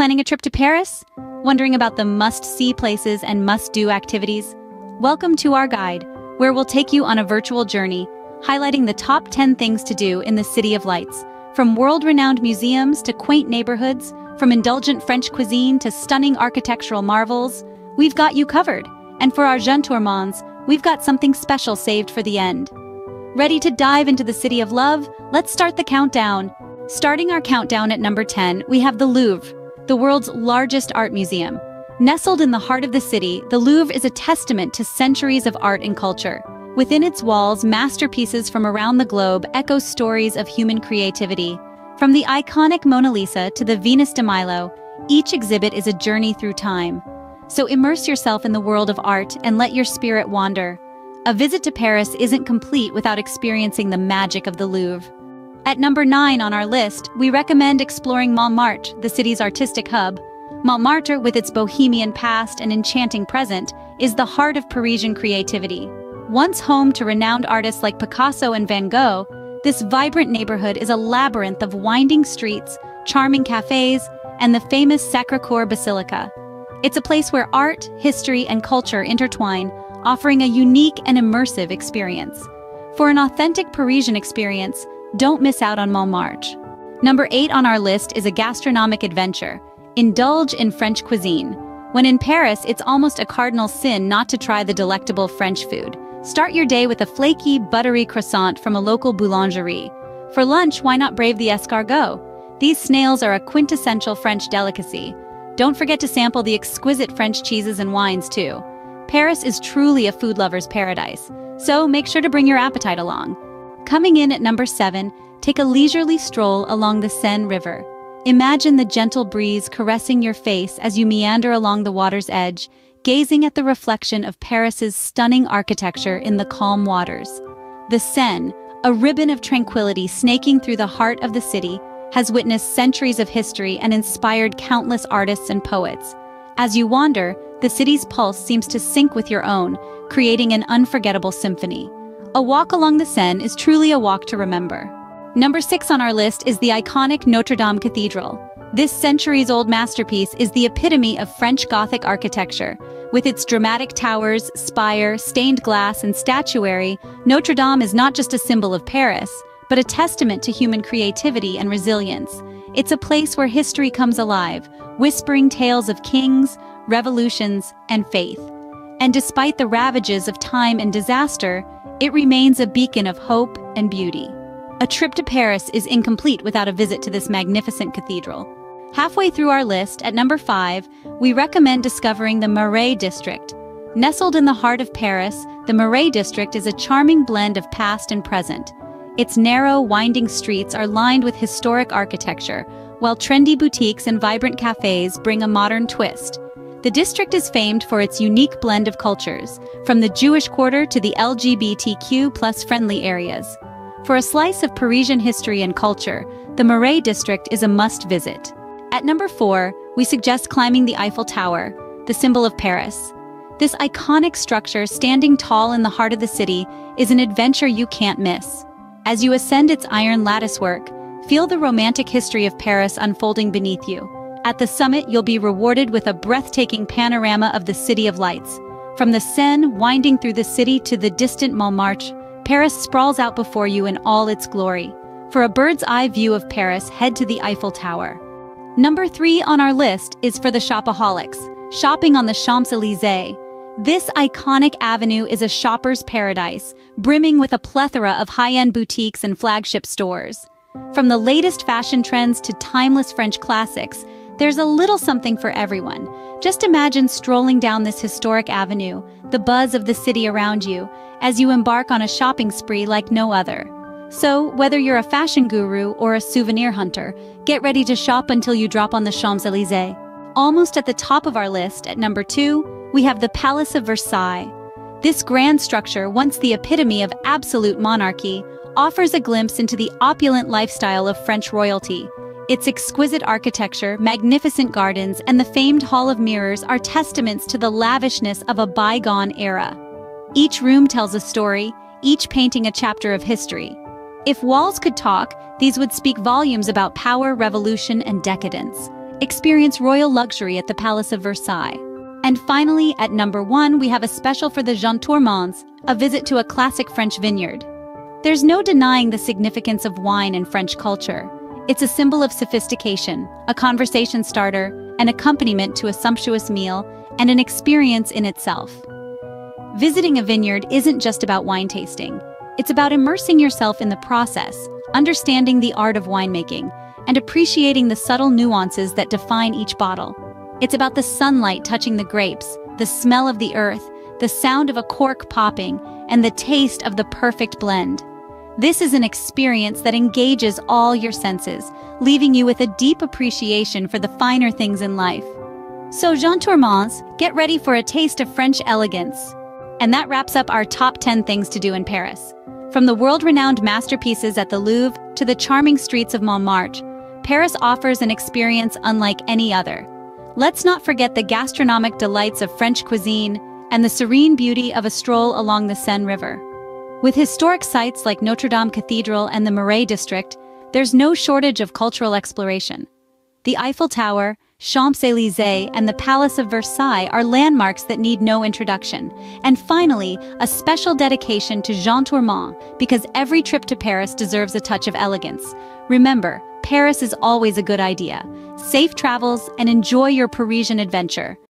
Planning a trip to Paris? Wondering about the must-see places and must-do activities? Welcome to our guide, where we'll take you on a virtual journey, highlighting the top 10 things to do in the City of Lights. From world-renowned museums to quaint neighborhoods, from indulgent French cuisine to stunning architectural marvels, we've got you covered. And for our jeune tourments, we've got something special saved for the end. Ready to dive into the City of Love? Let's start the countdown. Starting our countdown at number 10, we have the Louvre, the world's largest art museum. Nestled in the heart of the city, the Louvre is a testament to centuries of art and culture. Within its walls, masterpieces from around the globe echo stories of human creativity. From the iconic Mona Lisa to the Venus de Milo, each exhibit is a journey through time. So immerse yourself in the world of art and let your spirit wander. A visit to Paris isn't complete without experiencing the magic of the Louvre. At number 9 on our list, we recommend exploring Montmartre, the city's artistic hub. Montmartre, with its bohemian past and enchanting present, is the heart of Parisian creativity. Once home to renowned artists like Picasso and Van Gogh, this vibrant neighborhood is a labyrinth of winding streets, charming cafes, and the famous Sacre-Cœur Basilica. It's a place where art, history, and culture intertwine, offering a unique and immersive experience. For an authentic Parisian experience, don't miss out on Montmartre. Number 8 on our list is a gastronomic adventure. Indulge in French cuisine. When in Paris, it's almost a cardinal sin not to try the delectable French food. Start your day with a flaky, buttery croissant from a local boulangerie. For lunch, why not brave the escargot? These snails are a quintessential French delicacy, don't forget to sample the exquisite French cheeses and wines, too. Paris is truly a food lover's paradise, so make sure to bring your appetite along. Coming in at number 7, take a leisurely stroll along the Seine River. Imagine the gentle breeze caressing your face as you meander along the water's edge, gazing at the reflection of Paris's stunning architecture in the calm waters. The Seine, a ribbon of tranquility snaking through the heart of the city, has witnessed centuries of history and inspired countless artists and poets. As you wander, the city's pulse seems to sync with your own, creating an unforgettable symphony. A walk along the Seine is truly a walk to remember. Number six on our list is the iconic Notre Dame Cathedral. This centuries-old masterpiece is the epitome of French Gothic architecture. With its dramatic towers, spire, stained glass, and statuary, Notre Dame is not just a symbol of Paris, but a testament to human creativity and resilience. It's a place where history comes alive, whispering tales of kings, revolutions, and faith. And despite the ravages of time and disaster, it remains a beacon of hope and beauty. A trip to Paris is incomplete without a visit to this magnificent cathedral. Halfway through our list, at number 5, we recommend discovering the Marais district. Nestled in the heart of Paris, the Marais district is a charming blend of past and present. Its narrow, winding streets are lined with historic architecture, while trendy boutiques and vibrant cafes bring a modern twist. The district is famed for its unique blend of cultures, from the Jewish quarter to the LGBTQ plus friendly areas. For a slice of Parisian history and culture, the Marais district is a must visit. At number four, we suggest climbing the Eiffel Tower, the symbol of Paris. This iconic structure, standing tall in the heart of the city, is an adventure you can't miss. As you ascend its iron latticework, feel the romantic history of Paris unfolding beneath you. At the summit, you'll be rewarded with a breathtaking panorama of the City of Lights. From the Seine winding through the city to the distant Montmartre, Paris sprawls out before you in all its glory. For a bird's eye view of Paris, head to the Eiffel Tower. Number three on our list is for the shopaholics, shopping on the Champs-Élysées. This iconic avenue is a shopper's paradise, brimming with a plethora of high-end boutiques and flagship stores. From the latest fashion trends to timeless French classics, there's a little something for everyone. Just imagine strolling down this historic avenue, the buzz of the city around you, as you embark on a shopping spree like no other. So, whether you're a fashion guru or a souvenir hunter, get ready to shop until you drop on the Champs-Élysées. Almost at the top of our list, at number two, we have the Palace of Versailles. This grand structure, once the epitome of absolute monarchy, offers a glimpse into the opulent lifestyle of French royalty. Its exquisite architecture, magnificent gardens, and the famed Hall of Mirrors are testaments to the lavishness of a bygone era. Each room tells a story, each painting a chapter of history. If walls could talk, these would speak volumes about power, revolution, and decadence. experience royal luxury at the Palace of Versailles. And finally, at number one, we have a special for the Jean Tourments, a visit to a classic French vineyard. There's no denying the significance of wine in French culture. It's a symbol of sophistication, a conversation starter, an accompaniment to a sumptuous meal, and an experience in itself. Visiting a vineyard isn't just about wine tasting. It's about immersing yourself in the process, understanding the art of winemaking, and appreciating the subtle nuances that define each bottle. It's about the sunlight touching the grapes, the smell of the earth, the sound of a cork popping, and the taste of the perfect blend. This is an experience that engages all your senses, leaving you with a deep appreciation for the finer things in life. So Jean Tourments, get ready for a taste of French elegance. And that wraps up our top 10 things to do in Paris. From the world-renowned masterpieces at the Louvre to the charming streets of Montmartre, Paris offers an experience unlike any other. Let's not forget the gastronomic delights of French cuisine and the serene beauty of a stroll along the Seine River. With historic sites like Notre Dame Cathedral and the Marais district, there's no shortage of cultural exploration. The Eiffel Tower, Champs-Élysées, and the Palace of Versailles are landmarks that need no introduction. And finally, a special dedication to Jean Tourmont, because every trip to Paris deserves a touch of elegance. Remember, Paris is always a good idea. Safe travels and enjoy your Parisian adventure.